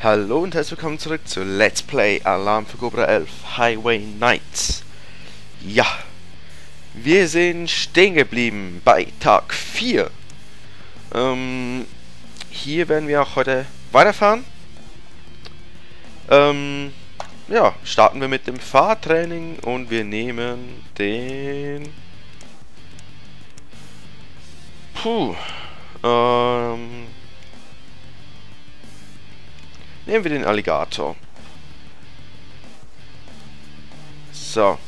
Hallo und herzlich willkommen zurück zu Let's Play Alarm für Cobra 11 Highway Nights. Ja, wir sind stehen geblieben bei Tag 4. Ähm, hier werden wir auch heute weiterfahren. Ähm, ja, starten wir mit dem Fahrtraining und wir nehmen den... Puh, ähm... Nehmen wir den Alligator. So.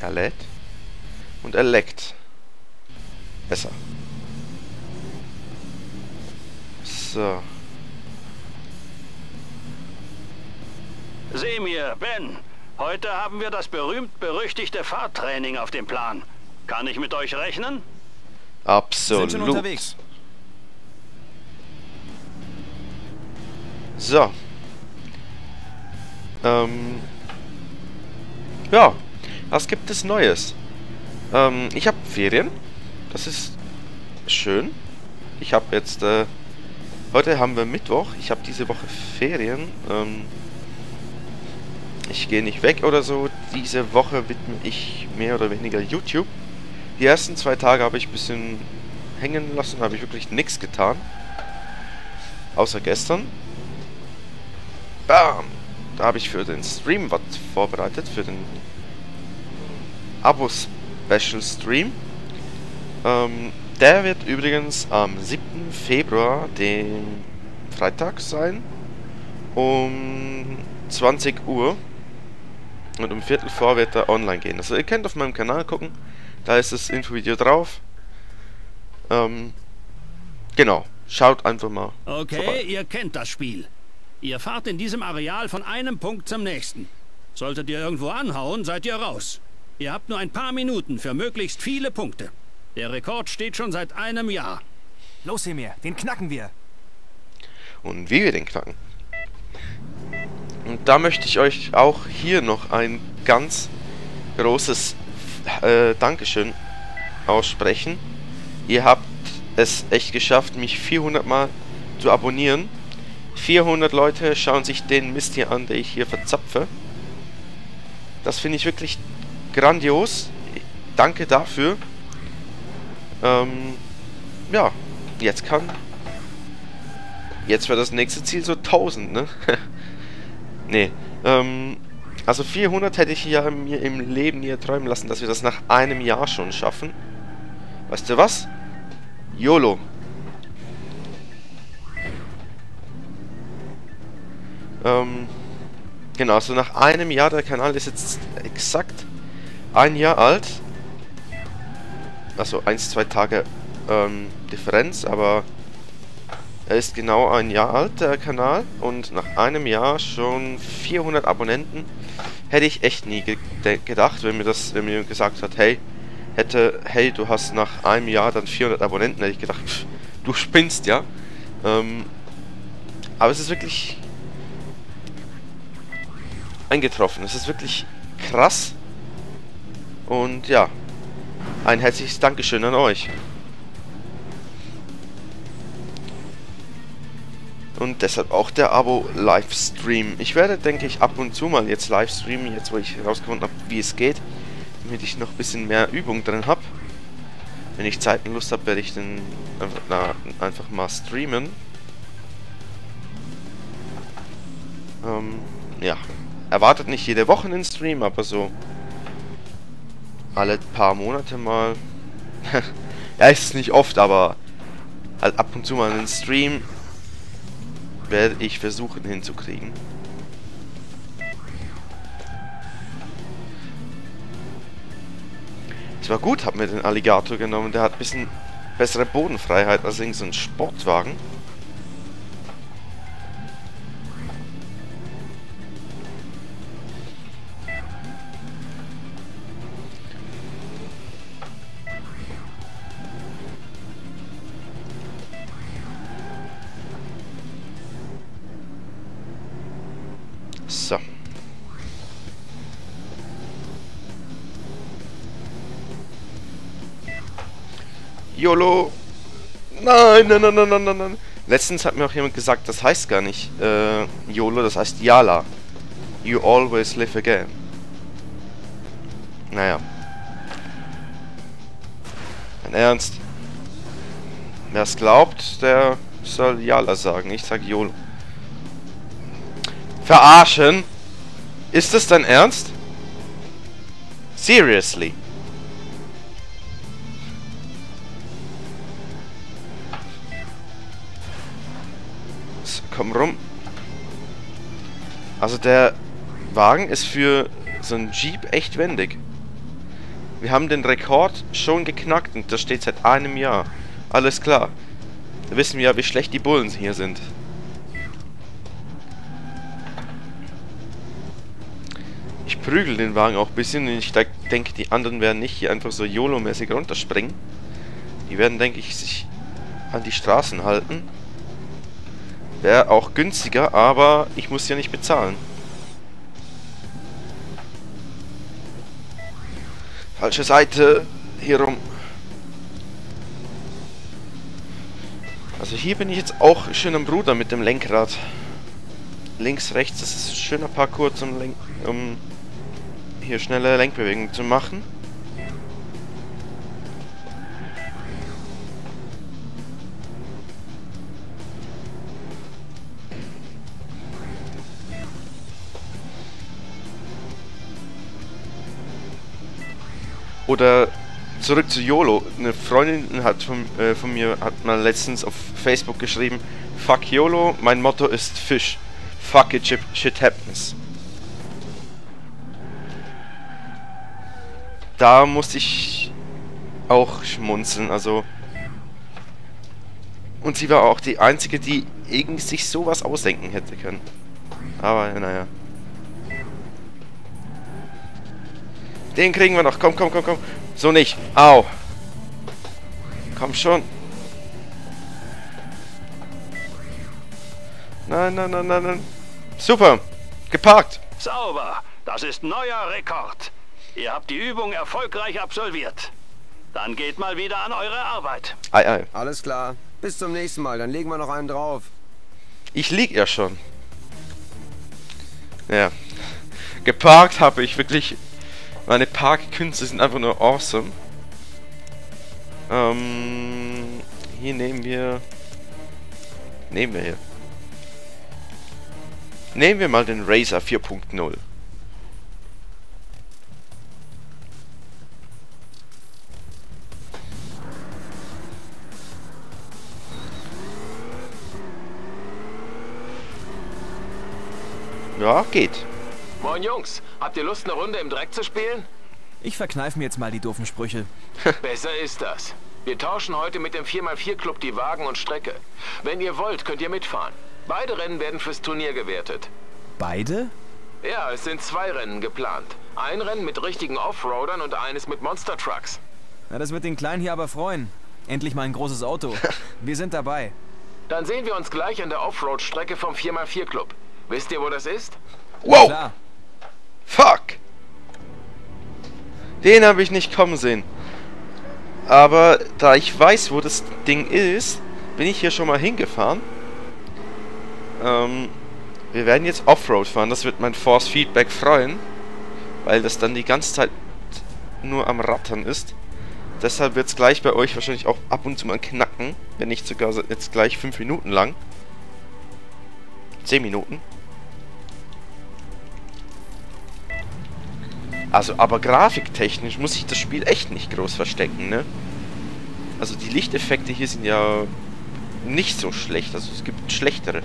Er lädt. Und er leckt. Besser. So. Seh mir, Ben. Heute haben wir das berühmt-berüchtigte Fahrtraining auf dem Plan. Kann ich mit euch rechnen? Absolut. Sind schon unterwegs. So. Ähm. Ja. Was gibt es Neues? Ähm, ich habe Ferien. Das ist schön. Ich habe jetzt, äh, heute haben wir Mittwoch. Ich habe diese Woche Ferien. Ähm, ich gehe nicht weg oder so. Diese Woche widme ich mehr oder weniger YouTube. Die ersten zwei Tage habe ich ein bisschen hängen lassen, habe ich wirklich nichts getan. Außer gestern. Bam! Da habe ich für den Stream was vorbereitet, für den Abo-Special Stream. Ähm, der wird übrigens am 7. Februar, dem Freitag sein, um 20 Uhr. Und um Viertel vor wird er online gehen. Also ihr könnt auf meinem Kanal gucken, da ist das Infovideo drauf. Ähm, genau, schaut einfach mal Okay, vorbei. ihr kennt das Spiel. Ihr fahrt in diesem Areal von einem Punkt zum nächsten. Solltet ihr irgendwo anhauen, seid ihr raus. Ihr habt nur ein paar Minuten für möglichst viele Punkte. Der Rekord steht schon seit einem Jahr. Los, Emir, den knacken wir. und wie wir den knacken. Und da möchte ich euch auch hier noch ein ganz großes äh, Dankeschön aussprechen. Ihr habt es echt geschafft, mich 400 Mal zu abonnieren. 400 Leute schauen sich den Mist hier an, der ich hier verzapfe. Das finde ich wirklich grandios. Danke dafür. Ähm, ja, jetzt kann Jetzt wäre das nächste Ziel so 1000, ne? nee, ähm, also 400 hätte ich ja mir im Leben nie träumen lassen, dass wir das nach einem Jahr schon schaffen. Weißt du was? YOLO. Ähm, genau, so nach einem Jahr, der Kanal ist jetzt exakt ein Jahr alt. Also eins, zwei Tage ähm, Differenz, aber er ist genau ein Jahr alt, der Kanal. Und nach einem Jahr schon 400 Abonnenten. Hätte ich echt nie ge gedacht, wenn mir das wenn mir gesagt hat, hey, hätte, hey, du hast nach einem Jahr dann 400 Abonnenten, hätte ich gedacht, pff, du spinnst, ja. Ähm, aber es ist wirklich eingetroffen. Es ist wirklich krass. Und ja, ein herzliches Dankeschön an euch. Und deshalb auch der Abo-Livestream. Ich werde, denke ich, ab und zu mal jetzt Livestreamen, jetzt wo ich herausgefunden habe, wie es geht. Damit ich noch ein bisschen mehr Übung drin habe. Wenn ich Zeit und Lust habe, werde ich dann einfach, na, einfach mal streamen. Ähm, ja. Erwartet nicht jede Woche einen Stream, aber so alle paar Monate mal. ja, ist nicht oft, aber halt ab und zu mal einen Stream werde ich versuchen hinzukriegen. Es war gut, hab mir den Alligator genommen. Der hat ein bisschen bessere Bodenfreiheit als irgendein so Sportwagen. YOLO! Nein, nein, nein, nein, nein, nein, nein. Letztens hat mir auch jemand gesagt, das heißt gar nicht äh, YOLO, das heißt YALA. You always live again. Naja. Mein Ernst. Wer es glaubt, der soll YALA sagen. Ich sag YOLO. Verarschen? Ist das dein Ernst? Seriously? Komm rum. Also der Wagen ist für so ein Jeep echt wendig. Wir haben den Rekord schon geknackt und das steht seit einem Jahr. Alles klar. Da wissen wir ja, wie schlecht die Bullen hier sind. Ich prügel den Wagen auch ein bisschen und ich denke, die anderen werden nicht hier einfach so YOLO-mäßig runterspringen. Die werden, denke ich, sich an die Straßen halten. Wäre auch günstiger, aber ich muss ja nicht bezahlen. Falsche Seite. Hier rum. Also hier bin ich jetzt auch schön am Bruder mit dem Lenkrad. Links, rechts, das ist ein schöner Parcours zum Lenk um hier schnelle Lenkbewegungen zu machen. Oder zurück zu YOLO. Eine Freundin hat von, äh, von mir hat mal letztens auf Facebook geschrieben, Fuck YOLO, mein Motto ist Fisch. Fuck it, shit, happens. Da musste ich auch schmunzeln, also... Und sie war auch die Einzige, die irgendwie sich sowas ausdenken hätte können. Aber, naja. Den kriegen wir noch. Komm, komm, komm, komm. So nicht. Au. Komm schon. Nein, nein, nein, nein, nein. Super. Geparkt. Sauber. Das ist neuer Rekord. Ihr habt die Übung erfolgreich absolviert. Dann geht mal wieder an eure Arbeit. Ei, ei. Alles klar. Bis zum nächsten Mal. Dann legen wir noch einen drauf. Ich lieg ja schon. Ja. Geparkt habe ich wirklich meine Parkkünste sind einfach nur awesome. Ähm, hier nehmen wir... Nehmen wir hier. Nehmen wir mal den Razer 4.0. Ja, geht. Moin Jungs, habt ihr Lust eine Runde im Dreck zu spielen? Ich verkneife mir jetzt mal die doofen Sprüche. Besser ist das. Wir tauschen heute mit dem 4x4 Club die Wagen und Strecke. Wenn ihr wollt, könnt ihr mitfahren. Beide Rennen werden fürs Turnier gewertet. Beide? Ja, es sind zwei Rennen geplant. Ein Rennen mit richtigen Offroadern und eines mit Monster Trucks. Na, das wird den Kleinen hier aber freuen. Endlich mal ein großes Auto. Wir sind dabei. Dann sehen wir uns gleich an der Offroad-Strecke vom 4x4 Club. Wisst ihr, wo das ist? Wow! Klar. Fuck! Den habe ich nicht kommen sehen. Aber da ich weiß, wo das Ding ist, bin ich hier schon mal hingefahren. Ähm, wir werden jetzt Offroad fahren. Das wird mein Force Feedback freuen. Weil das dann die ganze Zeit nur am Rattern ist. Deshalb wird es gleich bei euch wahrscheinlich auch ab und zu mal knacken. Wenn nicht sogar jetzt gleich 5 Minuten lang. 10 Minuten. Also, aber grafiktechnisch muss ich das Spiel echt nicht groß verstecken, ne? Also die Lichteffekte hier sind ja nicht so schlecht. Also es gibt schlechtere.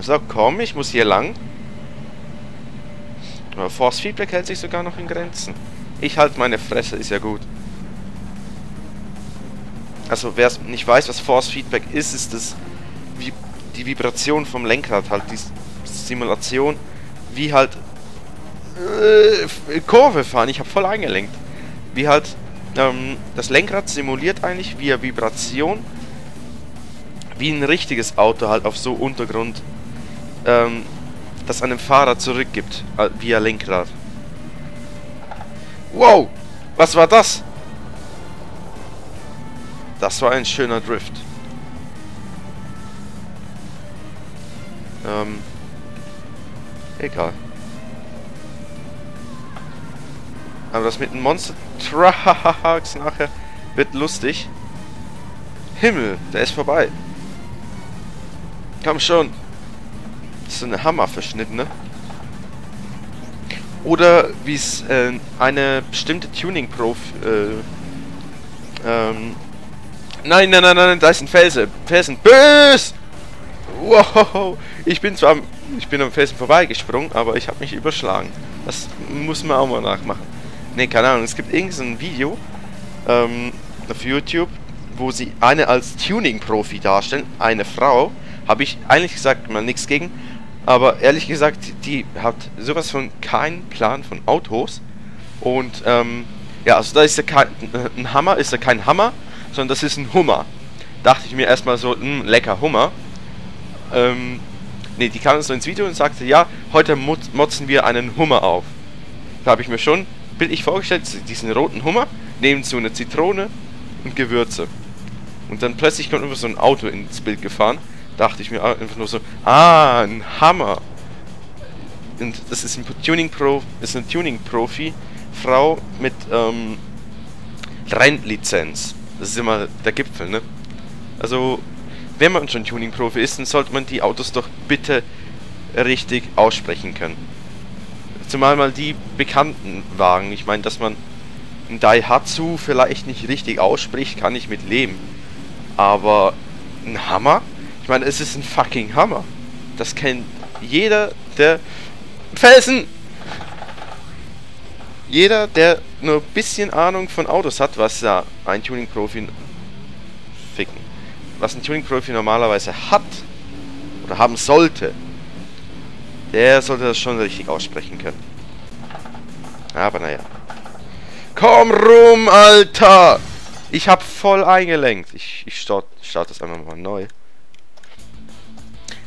So, komm, ich muss hier lang. Force Feedback hält sich sogar noch in Grenzen. Ich halte meine Fresse, ist ja gut. Also wer nicht weiß, was Force Feedback ist, ist das wie die Vibration vom Lenkrad, halt die Simulation, wie halt äh, Kurve fahren. Ich habe voll eingelenkt. Wie halt ähm, das Lenkrad simuliert eigentlich via Vibration, wie ein richtiges Auto halt auf so Untergrund, ähm, das einem Fahrer zurückgibt, äh, via Lenkrad. Wow! Was war das? Das war ein schöner Drift. Ähm. Egal. Aber das mit den Monster Trucks nachher wird lustig. Himmel, der ist vorbei. Komm schon. Das ist eine Hammerverschnittene. Oder wie es äh, eine bestimmte Tuning-Prof... Äh, ähm... Nein, nein, nein, nein, da ist ein Felsen. Felsen. Bös! Wow! Ich bin zwar... Ich bin am Felsen vorbeigesprungen, aber ich habe mich überschlagen. Das muss man auch mal nachmachen. Ne, keine Ahnung. Es gibt irgendein Video ähm, auf YouTube, wo sie eine als Tuning-Profi darstellen. Eine Frau. Habe ich eigentlich gesagt mal nichts gegen. Aber ehrlich gesagt, die hat sowas von keinen Plan von Autos. Und, ähm, ja, also da ist ja kein, ein Hammer, ist ja kein Hammer, sondern das ist ein Hummer. Dachte ich mir erstmal so, mh, hm, lecker Hummer. Ähm, ne, die kam so ins Video und sagte, ja, heute motzen wir einen Hummer auf. Da habe ich mir schon bildlich vorgestellt, diesen roten Hummer, neben so eine Zitrone und Gewürze. Und dann plötzlich kommt immer so ein Auto ins Bild gefahren dachte ich mir einfach nur so, ah, ein Hammer. Und das ist ein Tuning Pro, ist eine Tuning Profi Frau mit ähm, Rennlizenz. Das ist immer der Gipfel, ne? Also, wenn man schon Tuning Profi ist, dann sollte man die Autos doch bitte richtig aussprechen können. Zumal mal die bekannten Wagen. Ich meine, dass man ein Daihatsu vielleicht nicht richtig ausspricht, kann ich mit leben. Aber ein Hammer? Ich meine, es ist ein fucking Hammer. Das kennt jeder, der... Felsen! Jeder, der nur ein bisschen Ahnung von Autos hat, was ja ein Tuning-Profi... Ficken. Was ein Tuning-Profi normalerweise hat, oder haben sollte, der sollte das schon richtig aussprechen können. Aber naja. Komm rum, Alter! Ich hab voll eingelenkt. Ich, ich starte start das einfach mal neu.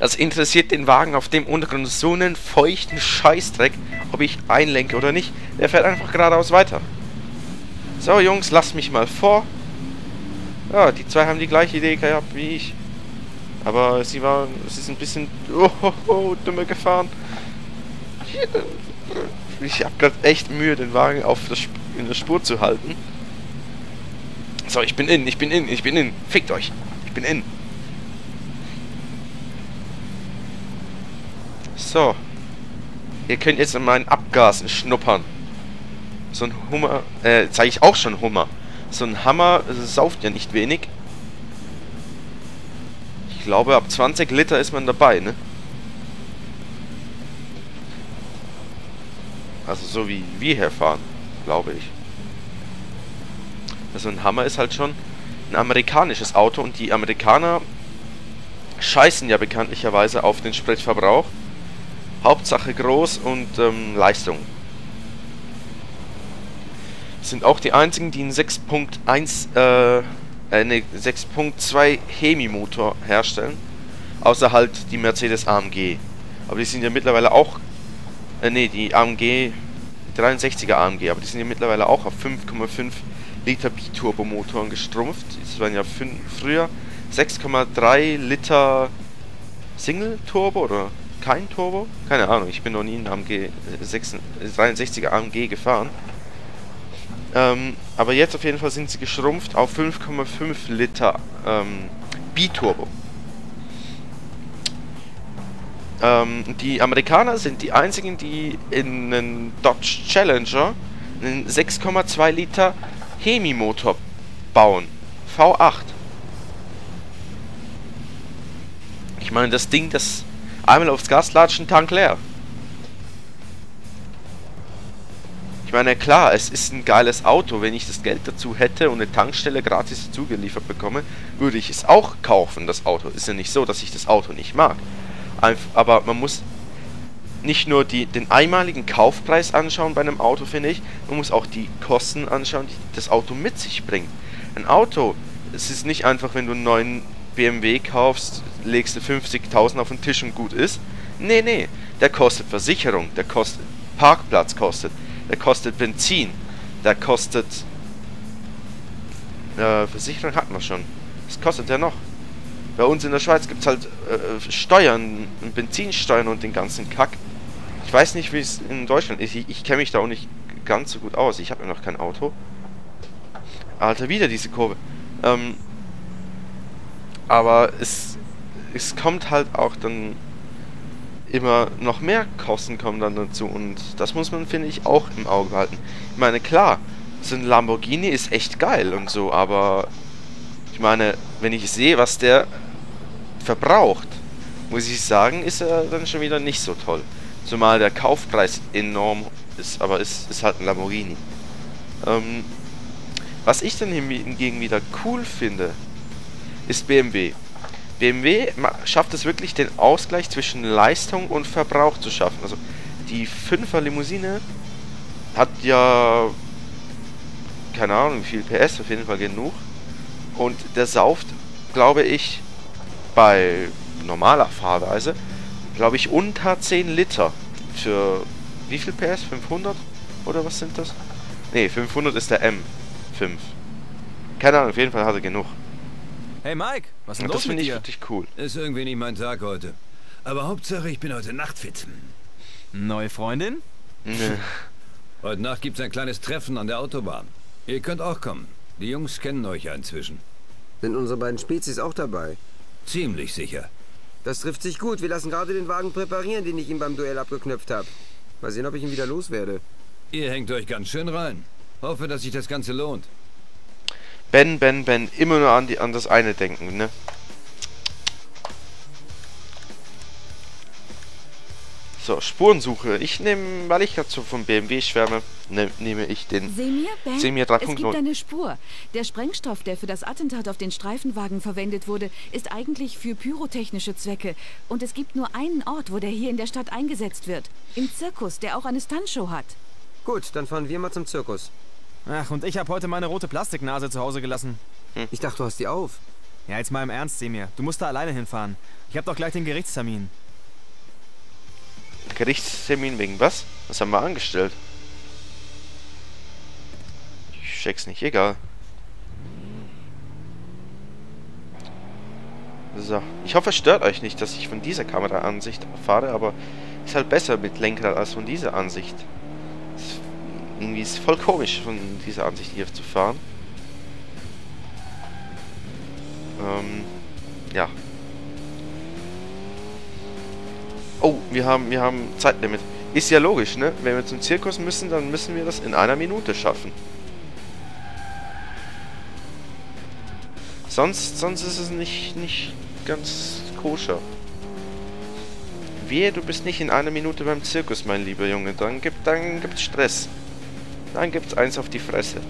Das interessiert den Wagen auf dem Untergrund so einen feuchten Scheißdreck, ob ich einlenke oder nicht. Der fährt einfach geradeaus weiter. So, Jungs, lasst mich mal vor. Ja, die zwei haben die gleiche Idee gehabt wie ich. Aber sie waren, es ist ein bisschen oh, oh, oh, dümmer gefahren. Ich habe gerade echt Mühe, den Wagen auf der in der Spur zu halten. So, ich bin in, ich bin in, ich bin in. Fickt euch. Ich bin in. So. Ihr könnt jetzt in meinen Abgasen schnuppern. So ein Hummer, äh, zeige ich auch schon Hummer. So ein Hammer sauft ja nicht wenig. Ich glaube, ab 20 Liter ist man dabei, ne? Also so wie wir herfahren, glaube ich. Also ein Hammer ist halt schon ein amerikanisches Auto und die Amerikaner scheißen ja bekanntlicherweise auf den Spritverbrauch. Hauptsache groß und ähm, Leistung. Sind auch die einzigen, die einen 6.1, äh, eine 6.2 Hemi-Motor herstellen. Außer halt die Mercedes AMG. Aber die sind ja mittlerweile auch, äh, ne, die AMG, 63er AMG, aber die sind ja mittlerweile auch auf 5,5 Liter Biturbo-Motoren gestrumpft. Das waren ja früher 6,3 Liter Single-Turbo oder kein Turbo? Keine Ahnung, ich bin noch nie einen AMG 63er AMG gefahren. Ähm, aber jetzt auf jeden Fall sind sie geschrumpft auf 5,5 Liter ähm, Biturbo. Ähm, die Amerikaner sind die einzigen, die in einen Dodge Challenger einen 6,2 Liter Hemi-Motor bauen. V8. Ich meine, das Ding, das Einmal aufs Gas latschen, Tank leer. Ich meine, klar, es ist ein geiles Auto. Wenn ich das Geld dazu hätte und eine Tankstelle gratis zugeliefert bekomme, würde ich es auch kaufen, das Auto. Ist ja nicht so, dass ich das Auto nicht mag. Aber man muss nicht nur die, den einmaligen Kaufpreis anschauen bei einem Auto, finde ich. Man muss auch die Kosten anschauen, die das Auto mit sich bringt. Ein Auto, es ist nicht einfach, wenn du einen neuen BMW kaufst, legst du 50.000 auf den Tisch und gut ist. Nee, nee, der kostet Versicherung, der kostet Parkplatz kostet, der kostet Benzin, Der kostet... Äh, Versicherung hatten wir schon. Was kostet der noch? Bei uns in der Schweiz gibt es halt äh, Steuern, Benzinsteuern und den ganzen Kack. Ich weiß nicht, wie es in Deutschland ist. Ich, ich kenne mich da auch nicht ganz so gut aus. Ich habe ja noch kein Auto. Alter, wieder diese Kurve. Ähm, aber es, es kommt halt auch dann immer noch mehr Kosten kommen dann dazu und das muss man, finde ich, auch im Auge behalten. Ich meine, klar, so ein Lamborghini ist echt geil und so, aber ich meine, wenn ich sehe, was der verbraucht, muss ich sagen, ist er dann schon wieder nicht so toll. Zumal der Kaufpreis enorm ist, aber es ist, ist halt ein Lamborghini. Ähm, was ich dann hingegen wieder cool finde, ist BMW. BMW schafft es wirklich, den Ausgleich zwischen Leistung und Verbrauch zu schaffen. Also die 5er Limousine hat ja keine Ahnung wie viel PS, auf jeden Fall genug. Und der sauft, glaube ich, bei normaler Fahrweise, glaube ich, unter 10 Liter. Für wie viel PS? 500? Oder was sind das? Ne, 500 ist der M5. Keine Ahnung, auf jeden Fall hat er genug. Hey Mike, was ist denn los das mit finde ich dir? wirklich cool. Ist irgendwie nicht mein Tag heute. Aber Hauptsache, ich bin heute nachtfit. Neue Freundin? Ne. Heute Nacht gibt's ein kleines Treffen an der Autobahn. Ihr könnt auch kommen. Die Jungs kennen euch ja inzwischen. Sind unsere beiden Spezies auch dabei? Ziemlich sicher. Das trifft sich gut. Wir lassen gerade den Wagen präparieren, den ich ihm beim Duell abgeknöpft habe. Mal sehen, ob ich ihn wieder loswerde. Ihr hängt euch ganz schön rein. Hoffe, dass sich das Ganze lohnt. Ben, Ben, Ben, immer nur an, die, an das eine denken, ne? So, Spurensuche. Ich nehme, weil ich gerade so vom BMW schwärme, ne, nehme ich den Semir, Ben, Semir es gibt 3.0. eine Spur. Der Sprengstoff, der für das Attentat auf den Streifenwagen verwendet wurde, ist eigentlich für pyrotechnische Zwecke. Und es gibt nur einen Ort, wo der hier in der Stadt eingesetzt wird. Im Zirkus, der auch eine Stuntshow hat. Gut, dann fahren wir mal zum Zirkus. Ach, und ich habe heute meine rote Plastiknase zu Hause gelassen. Ich dachte, du hast die auf. Ja, jetzt mal im Ernst, Semir. Du musst da alleine hinfahren. Ich habe doch gleich den Gerichtstermin. Gerichtstermin wegen was? Was haben wir angestellt? Ich check's nicht, egal. So, ich hoffe es stört euch nicht, dass ich von dieser Kameraansicht fahre, aber ist halt besser mit Lenkrad als von dieser Ansicht. Irgendwie ist voll komisch, von dieser Ansicht hier zu fahren. Ähm, ja. Oh, wir haben, wir haben Zeitlimit. Ist ja logisch, ne? Wenn wir zum Zirkus müssen, dann müssen wir das in einer Minute schaffen. Sonst, sonst ist es nicht, nicht ganz koscher. Wehe, du bist nicht in einer Minute beim Zirkus, mein lieber Junge. Dann gibt, dann gibt's Stress. Dann gibt's eins auf die Fresse.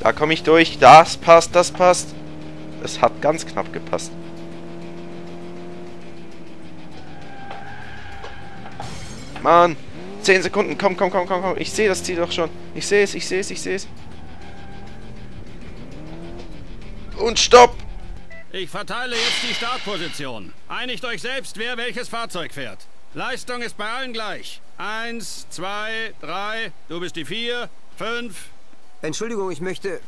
Da komme ich durch. Das passt, das passt. Es hat ganz knapp gepasst. Mann. 10 Sekunden. Komm, komm, komm, komm, komm. Ich sehe das Ziel doch schon. Ich sehe es, ich sehe es, ich sehe es. Und stopp! Ich verteile jetzt die Startposition. Einigt euch selbst, wer welches Fahrzeug fährt. Leistung ist bei allen gleich. Eins, zwei, drei, du bist die vier, fünf. Entschuldigung, ich möchte...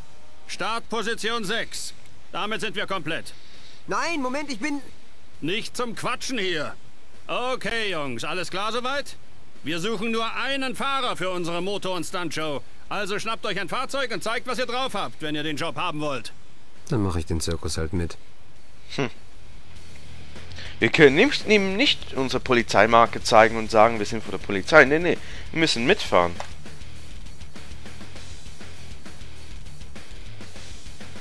Startposition 6. Damit sind wir komplett. Nein, Moment, ich bin... Nicht zum Quatschen hier. Okay, Jungs, alles klar soweit? Wir suchen nur einen Fahrer für unsere Motor- und Stuntshow. Also schnappt euch ein Fahrzeug und zeigt, was ihr drauf habt, wenn ihr den Job haben wollt. Dann mache ich den Zirkus halt mit. Wir können nicht, ihm nicht unsere Polizeimarke zeigen und sagen, wir sind von der Polizei. Nee, nee. Wir müssen mitfahren.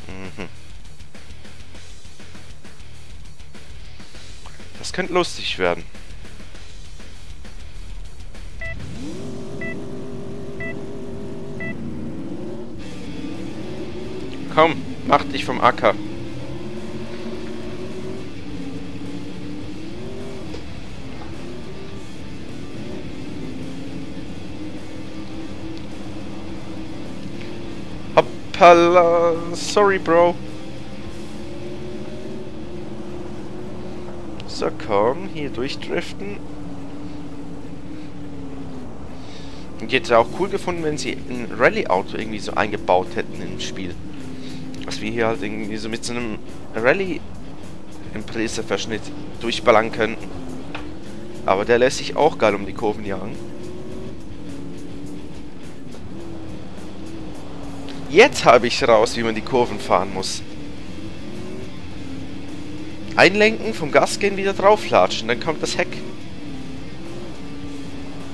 Mhm. Das könnte lustig werden. Komm, mach dich vom Acker. Hoppala, sorry, Bro. So, komm, hier durchdriften. Ich hätte auch cool gefunden, wenn sie ein Rallye-Auto irgendwie so eingebaut hätten im Spiel. Was wir hier halt irgendwie so mit so einem Rallye-Imprese-Verschnitt durchballern könnten. Aber der lässt sich auch geil um die Kurven jagen. Jetzt habe ich raus, wie man die Kurven fahren muss. Einlenken, vom Gas gehen, wieder drauflatschen, dann kommt das Heck.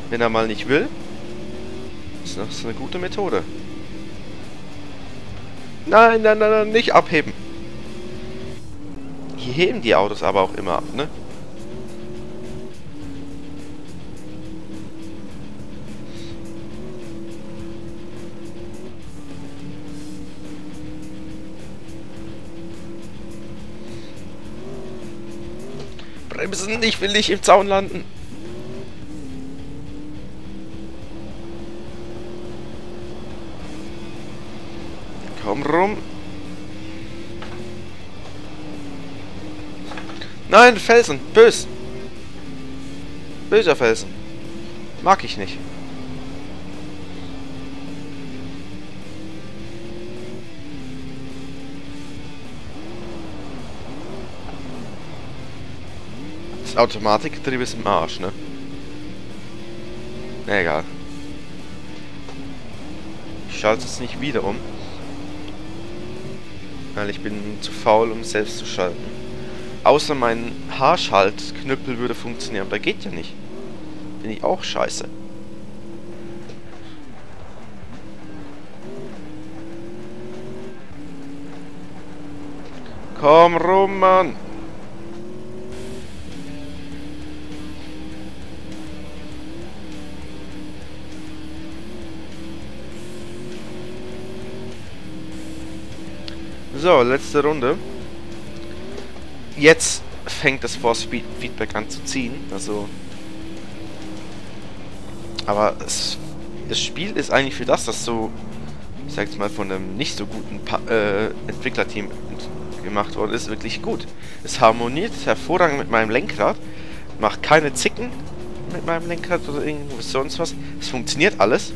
Wenn er mal nicht will, ist das eine gute Methode. Nein, nein, nein, nein, nicht abheben. Hier heben die Autos aber auch immer ab, ne? Bremsen, ich will nicht im Zaun landen. Komm rum. Nein, Felsen. Bös. Böser Felsen. Mag ich nicht. Das Automatikgetriebe ist im Arsch, ne? Egal. Ich schalte es nicht wieder um. Weil ich bin zu faul, um selbst zu schalten. Außer mein Haarschaltknüppel würde funktionieren, aber geht ja nicht. Bin ich auch scheiße. Komm rum, Mann! So, letzte Runde. Jetzt fängt das Force Feedback an zu ziehen. Also. Aber es, das Spiel ist eigentlich für das, das so, ich sag's mal, von einem nicht so guten pa äh, Entwicklerteam gemacht worden ist, wirklich gut. Es harmoniert hervorragend mit meinem Lenkrad, macht keine Zicken mit meinem Lenkrad oder irgendwas sonst was. Es funktioniert alles.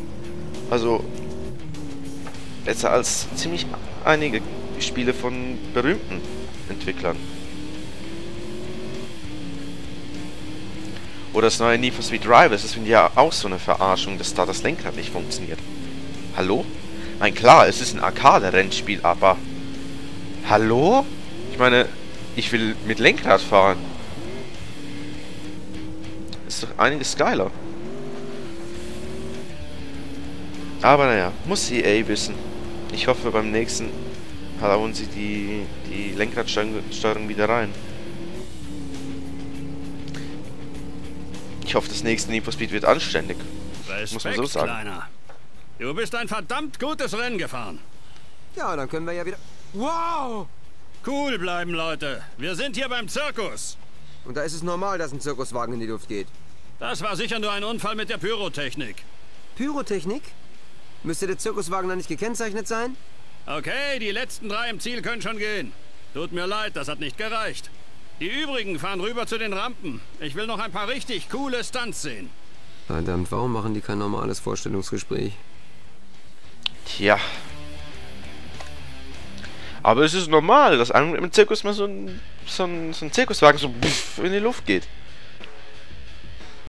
Also besser als ziemlich einige Spiele von berühmten Entwicklern. Oder das neue Need for Speed Drivers, das finde ich ja auch so eine Verarschung, dass da das Lenkrad nicht funktioniert. Hallo? Nein, klar, es ist ein Arcade-Rennspiel, aber... Hallo? Ich meine, ich will mit Lenkrad fahren. Ist doch einiges geiler. Aber naja, muss EA wissen. Ich hoffe beim nächsten hauen sie die, die Lenkradsteuerung wieder rein. Ich hoffe, das nächste Need for Speed wird anständig. Respekt, muss man so sagen. Kleiner. Du bist ein verdammt gutes Rennen gefahren. Ja, dann können wir ja wieder... Wow! Cool bleiben, Leute. Wir sind hier beim Zirkus. Und da ist es normal, dass ein Zirkuswagen in die Luft geht. Das war sicher nur ein Unfall mit der Pyrotechnik. Pyrotechnik? Müsste der Zirkuswagen dann nicht gekennzeichnet sein? Okay, die letzten drei im Ziel können schon gehen. Tut mir leid, das hat nicht gereicht. Die übrigen fahren rüber zu den Rampen. Ich will noch ein paar richtig coole Stunts sehen. Verdammt, warum machen die kein normales Vorstellungsgespräch? Tja. Aber es ist normal, dass einem im Zirkus mal so ein, so ein, so ein Zirkuswagen so in die Luft geht.